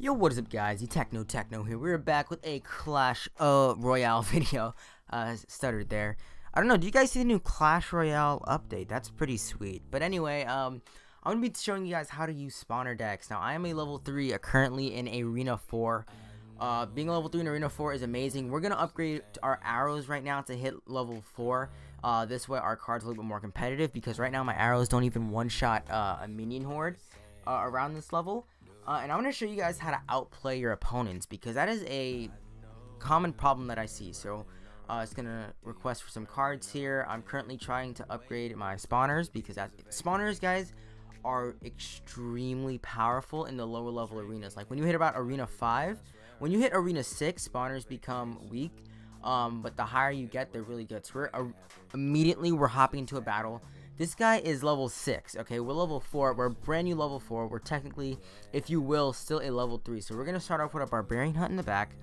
Yo, what is up guys, you Techno Techno here. We're back with a Clash uh, Royale video. Uh, stuttered there. I don't know, do you guys see the new Clash Royale update? That's pretty sweet. But anyway, um, I'm to be showing you guys how to use spawner decks. Now, I am a level 3, uh, currently in Arena 4. Uh, being level 3 in Arena 4 is amazing. We're going to upgrade our arrows right now to hit level 4. Uh, this way our card's a little bit more competitive because right now my arrows don't even one-shot uh, a minion horde uh, around this level. Uh, and I'm going to show you guys how to outplay your opponents because that is a common problem that I see. So uh, it's going to request for some cards here. I'm currently trying to upgrade my spawners because that, spawners, guys, are extremely powerful in the lower level arenas. Like when you hit about Arena 5, when you hit Arena 6, spawners become weak. Um, but the higher you get, they're really good. So we're, uh, immediately we're hopping into a battle. This guy is level 6, okay? We're level 4. We're brand new level 4. We're technically, if you will, still a level 3. So we're going to start off with a Barbarian Hut in the back.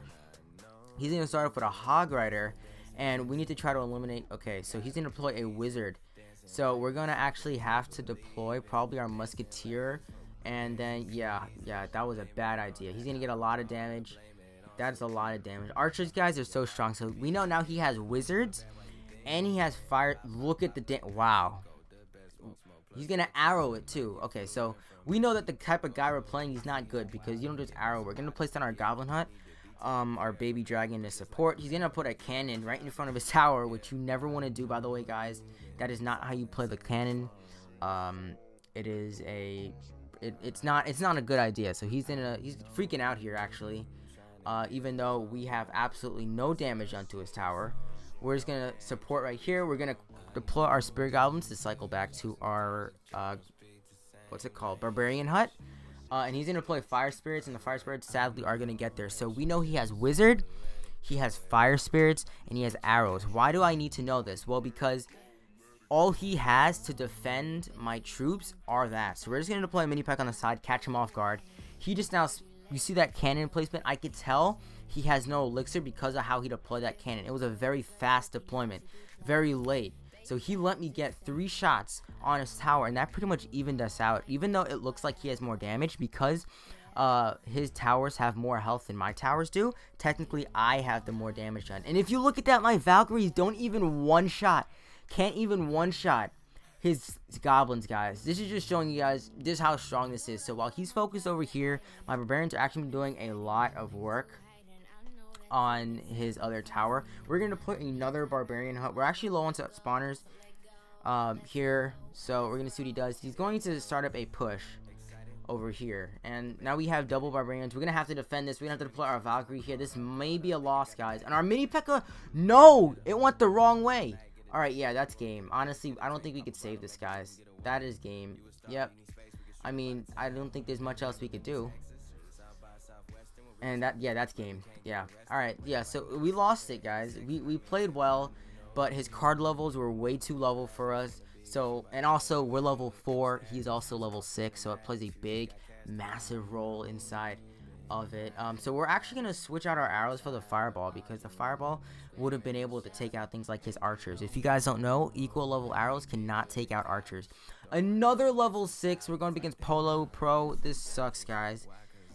He's going to start off with a Hog Rider. And we need to try to eliminate... Okay, so he's going to deploy a Wizard. So we're going to actually have to deploy probably our Musketeer. And then, yeah, yeah, that was a bad idea. He's going to get a lot of damage. That's a lot of damage. Archers, guys, are so strong. So we know now he has Wizards. And he has fire. Look at the... Wow. He's gonna arrow it too. Okay, so we know that the type of guy we're playing, he's not good because you don't just arrow. We're gonna place down our Goblin Hut, um, our Baby Dragon to support. He's gonna put a cannon right in front of his tower, which you never want to do, by the way, guys. That is not how you play the cannon. Um, it is a, it, it's not, it's not a good idea. So he's in a, he's freaking out here actually. Uh, even though we have absolutely no damage onto his tower. We're just gonna support right here. We're gonna deploy our Spear Goblins to cycle back to our, uh, what's it called, Barbarian Hut. Uh, and he's to deploy Fire Spirits, and the Fire Spirits sadly are to get there. So we know he has Wizard, he has Fire Spirits, and he has Arrows. Why do I need to know this? Well, because all he has to defend my troops are that. So we're just going to deploy a Mini P.E.K.K.A on the side, catch him off guard. He just now, you see that cannon placement? I could tell he has no elixir because of how he deployed that cannon. It was a very fast deployment, very late. So he let me get three shots on his tower, and that pretty much evened us out. Even though it looks like he has more damage, because uh, his towers have more health than my towers do, technically I have the more damage done. And if you look at that, my Valkyries don't even one-shot. Can't even one-shot his goblins, guys. This is just showing you guys this how strong this is. So while he's focused over here, my barbarians are actually doing a lot of work on his other tower. We're going to put another barbarian hut. We're actually low on spawners um, here. So we're going to see what he does. He's going to start up a push over here. And now we have double barbarians. We're going to have to defend this. We're going to have to deploy our Valkyrie here. This may be a loss, guys. And our mini P.E.K.K.A. No! It went the wrong way. Alright, yeah, that's game. Honestly, I don't think we could save this, guys. That is game. Yep. I mean, I don't think there's much else we could do. And that, yeah, that's game. Yeah. All right. Yeah. So we lost it, guys. We we played well, but his card levels were way too level for us. So and also we're level four. He's also level six. So it plays a big, massive role inside of it. Um, so we're actually gonna switch out our arrows for the fireball because the fireball would have been able to take out things like his archers. If you guys don't know, equal level arrows cannot take out archers. Another level six. We're going to be against Polo Pro. This sucks, guys.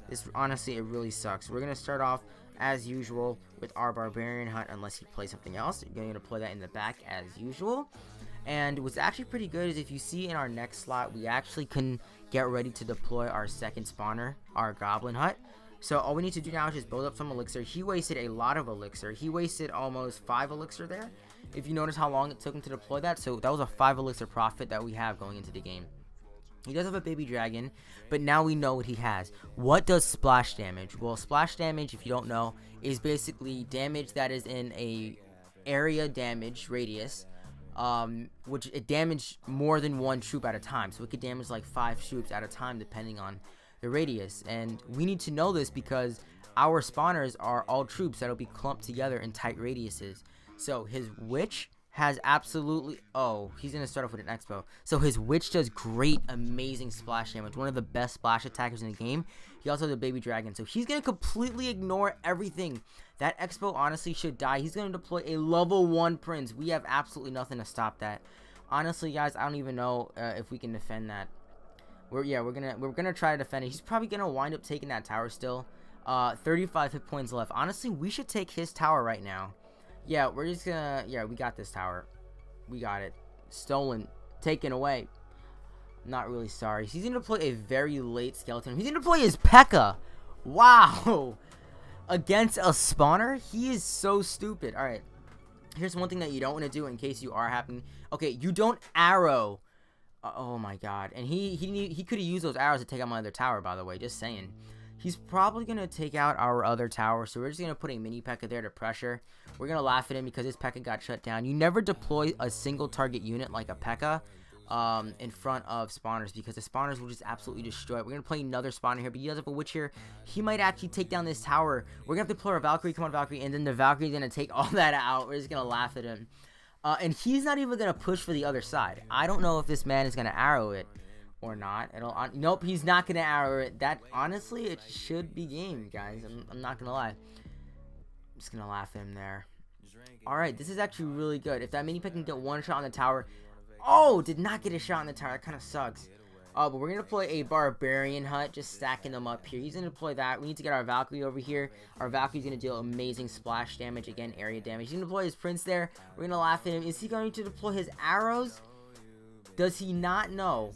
This honestly, it really sucks. We're gonna start off as usual with our barbarian hut, unless he plays something else. You're gonna play that in the back as usual. And what's actually pretty good is if you see in our next slot, we actually can get ready to deploy our second spawner, our goblin hut. So all we need to do now is just build up some elixir. He wasted a lot of elixir. He wasted almost 5 elixir there. If you notice how long it took him to deploy that. So that was a 5 elixir profit that we have going into the game. He does have a baby dragon, but now we know what he has. What does splash damage? Well, splash damage, if you don't know, is basically damage that is in a area damage radius, um, which it damage more than one troop at a time. So it could damage like five troops at a time depending on the radius. And we need to know this because our spawners are all troops that'll be clumped together in tight radiuses. So his witch has absolutely oh he's gonna start off with an expo. So his witch does great amazing splash damage. One of the best splash attackers in the game. He also has a baby dragon. So he's gonna completely ignore everything. That expo honestly should die. He's gonna deploy a level one prince. We have absolutely nothing to stop that. Honestly guys i don't even know uh, if we can defend that we're yeah we're gonna we're gonna try to defend it he's probably gonna wind up taking that tower still uh 35 hit points left honestly we should take his tower right now yeah, we're just gonna... Yeah, we got this tower. We got it. Stolen. Taken away. Not really sorry. He's gonna play a very late skeleton. He's gonna play his P.E.K.K.A. Wow. Against a spawner? He is so stupid. Alright. Here's one thing that you don't want to do in case you are happening. Okay, you don't arrow. Oh my god. And he he he could have used those arrows to take out my other tower, by the way. Just saying. He's probably going to take out our other tower, so we're just going to put a mini P.E.K.K.A there to pressure. We're going to laugh at him because his P.E.K.K.A got shut down. You never deploy a single target unit like a P.E.K.K.A um, in front of spawners because the spawners will just absolutely destroy it. We're going to play another spawner here, but he does have a witch here. He might actually take down this tower. We're going to have to deploy our Valkyrie, come on Valkyrie, and then the Valkyrie's going to take all that out. We're just going to laugh at him. Uh, and he's not even going to push for the other side. I don't know if this man is going to arrow it or not. It'll on, nope, he's not gonna arrow it. That honestly, it should be game, guys. I'm, I'm not gonna lie. I'm just gonna laugh at him there. All right, this is actually really good. If that mini P.E.K.K.A can get one shot on the tower, oh, did not get a shot on the tower. That kind of sucks. Oh, but we're gonna deploy a barbarian hut, just stacking them up here. He's gonna deploy that. We need to get our Valkyrie over here. Our Valkyrie's gonna deal amazing splash damage again, area damage. He's gonna deploy his prince there. We're gonna laugh at him. Is he going to deploy his arrows? Does he not know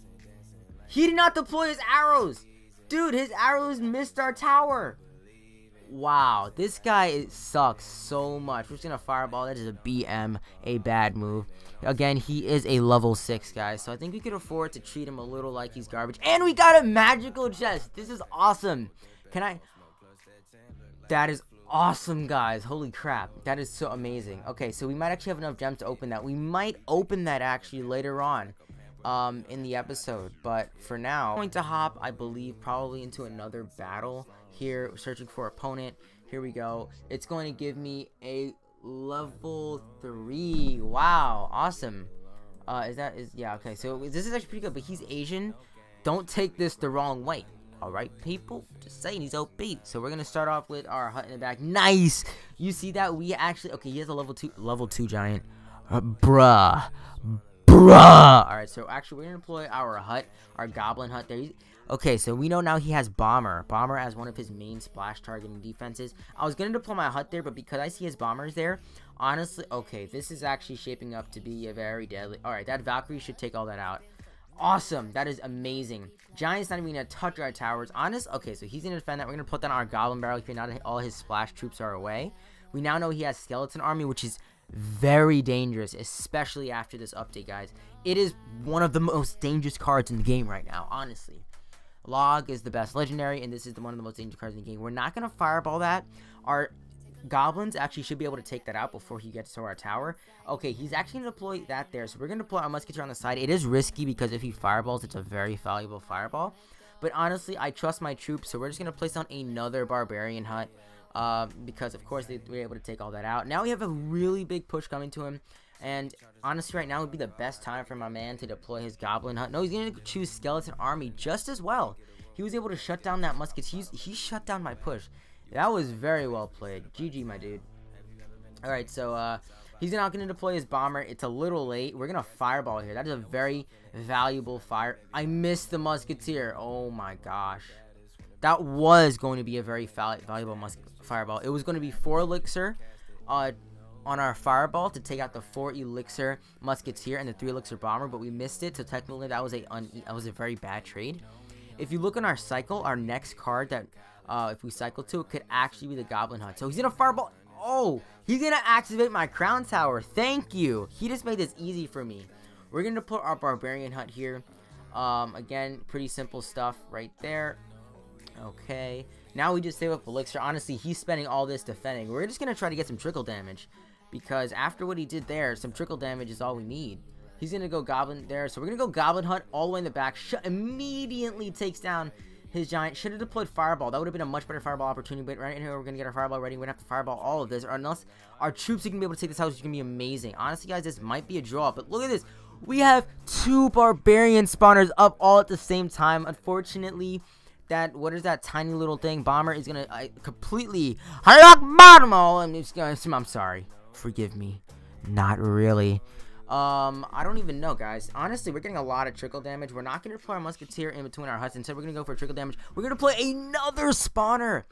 he did not deploy his arrows. Dude, his arrows missed our tower. Wow, this guy sucks so much. We're just gonna fireball. That is a BM, a bad move. Again, he is a level 6, guys. So I think we could afford to treat him a little like he's garbage. And we got a magical chest. This is awesome. Can I... That is awesome, guys. Holy crap. That is so amazing. Okay, so we might actually have enough gems to open that. We might open that actually later on um, in the episode. But for now, I'm going to hop, I believe, probably into another battle here, searching for opponent. Here we go. It's going to give me a level 3. Wow, awesome. Uh, is that, is, yeah, okay, so this is actually pretty good, but he's Asian. Don't take this the wrong way. Alright, people, just saying he's OP. So we're gonna start off with our hut in the back. Nice! You see that? We actually, okay, he has a level 2, level 2 giant. Uh, bruh. Bruh! Alright, so actually, we're gonna employ our hut, our goblin hut there. Okay, so we know now he has Bomber. Bomber as one of his main splash targeting defenses. I was gonna deploy my hut there, but because I see his bombers there, honestly, okay, this is actually shaping up to be a very deadly. Alright, that Valkyrie should take all that out. Awesome. That is amazing. Giant's not even going to touch our towers. Honest? Okay, so he's going to defend that. We're going to put on our Goblin Barrel here. That all his splash troops are away. We now know he has Skeleton Army, which is very dangerous, especially after this update, guys. It is one of the most dangerous cards in the game right now, honestly. Log is the best legendary, and this is the one of the most dangerous cards in the game. We're not going to fireball that. Our goblins actually should be able to take that out before he gets to our tower. Okay, he's actually going to deploy that there, so we're going to deploy our musketeer on the side. It is risky because if he fireballs, it's a very valuable fireball. But honestly, I trust my troops, so we're just going to place down another barbarian hut. Uh, because of course they were able to take all that out. Now we have a really big push coming to him. And honestly, right now would be the best time for my man to deploy his Goblin Hut. No, he's going to choose Skeleton Army just as well. He was able to shut down that musketeer. He's, he shut down my push. That was very well played. GG, my dude. Alright, so uh, he's not going to deploy his Bomber. It's a little late. We're going to Fireball here. That is a very valuable fire. I missed the Musketeer. Oh my gosh. That was going to be a very valuable fireball. It was going to be four elixir uh, on our fireball to take out the four elixir musketeer and the three elixir bomber, but we missed it. So technically, that was a that was a very bad trade. If you look on our cycle, our next card that uh, if we cycle to it could actually be the Goblin Hut. So he's gonna fireball. Oh, he's gonna activate my crown tower. Thank you. He just made this easy for me. We're gonna put our Barbarian Hut here. Um, again, pretty simple stuff right there. Okay. Now we just save up Elixir. Honestly, he's spending all this defending. We're just going to try to get some trickle damage. Because after what he did there, some trickle damage is all we need. He's going to go Goblin there. So we're going to go Goblin Hut all the way in the back. Immediately takes down his giant. Should have deployed fireball. That would have been a much better fireball opportunity. But right in here, we're gonna get our fireball ready. We're gonna have to fireball all of this, or unless our troops are gonna be able to take this house, which is gonna be amazing. Honestly, guys, this might be a draw. But look at this. We have two barbarian spawners up all at the same time. Unfortunately, that what is that tiny little thing? Bomber is gonna uh, completely. I'm just gonna. I'm sorry. Forgive me. Not really. Um, I don't even know, guys. Honestly, we're getting a lot of trickle damage. We're not to play our musketeer in between our huts. Instead, we're to go for trickle damage. We're to play another spawner.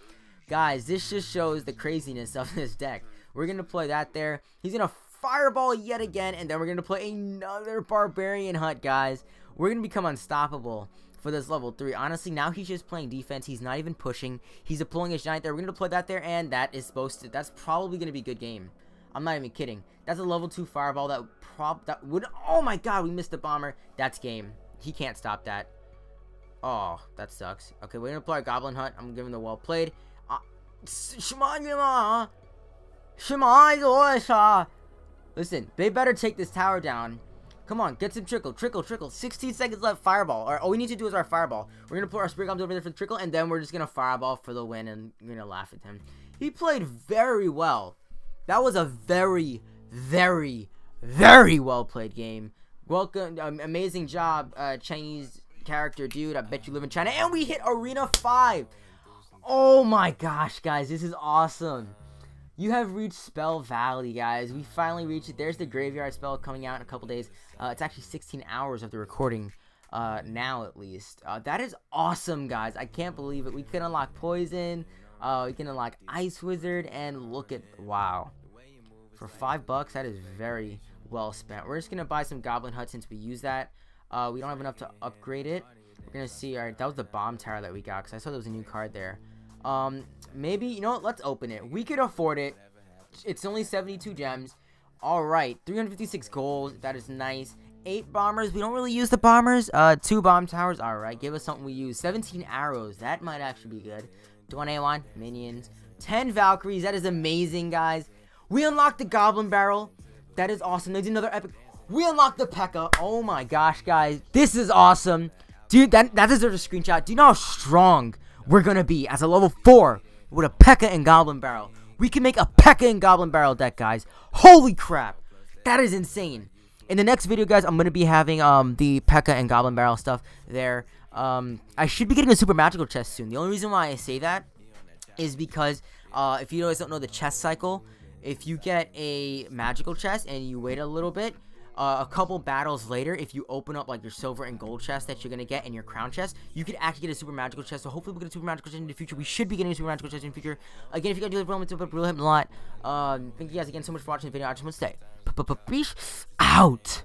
Guys, this just shows the craziness of this deck. We're to play that there. He's to fireball yet again. And then we're to play another barbarian hut, guys. We're to become unstoppable for this level 3. Honestly, now he's just playing defense. He's not even pushing. He's deploying his giant there. We're going to deploy that there. And that is supposed to... That's probably going to be good game. I'm not even kidding. That's a level 2 fireball that prob that would oh my god, we missed the bomber. That's game. He can't stop that. Oh, that sucks. Okay, we're gonna play our goblin hut. I'm giving the well played. Uh, Listen, they better take this tower down. Come on, get some trickle, trickle, trickle. 16 seconds left, fireball. All, all we need to do is our fireball. We're gonna put our spirit bombs over there for the trickle, and then we're just gonna fireball for the win, and we're gonna laugh at him. He played very well. That was a very, very, very well played game. Welcome, um, amazing job, uh, Chinese character dude. I bet you live in China. And we hit Arena 5. Oh my gosh, guys, this is awesome. You have reached Spell Valley, guys. We finally reached it. There's the Graveyard Spell coming out in a couple days. Uh, it's actually 16 hours of the recording uh, now, at least. Uh, that is awesome, guys. I can't believe it. We can unlock Poison. Uh, you can unlock Ice Wizard, and look at wow. For five bucks, that is very well spent. We're just gonna buy some Goblin Hut since we use that. Uh, we don't have enough to upgrade it. We're gonna see. All right, that was the bomb tower that we got because I saw there was a new card there. Um, maybe you know what? Let's open it. We could afford it. It's only 72 gems. All right, 356 gold. That is nice. Eight bombers. We don't really use the bombers. Uh, two bomb towers. All right, give us something we use. 17 arrows. That might actually be good. 21 minions. 10 Valkyries. That is amazing, guys. We unlocked the Goblin Barrel. That is awesome. There's another epic. We unlocked the P.E.K.K.A. Oh my gosh, guys. This is awesome. Dude, that, that deserves a screenshot. Do you know how strong we're going to be as a level 4 with a P.E.K.K.A. and Goblin Barrel? We can make a P.E.K.K.A. and Goblin Barrel deck, guys. Holy crap. That is insane. In the next video, guys, I'm going to be having um the P.E.K.K.A. and Goblin Barrel stuff there. Um, I should be getting a super magical chest soon. The only reason why I say that is because uh, if you guys don't know the chest cycle, if you get a magical chest and you wait a little bit, uh, a couple battles later, if you open up like your silver and gold chest that you're gonna get in your crown chest, you could actually get a super magical chest. So hopefully we'll get a super magical chest in the future. We should be getting a super magical chest in the future. Again, if you guys do the promo, it really help a lot. Um, thank you guys again so much for watching the video. I just want to say, peace out.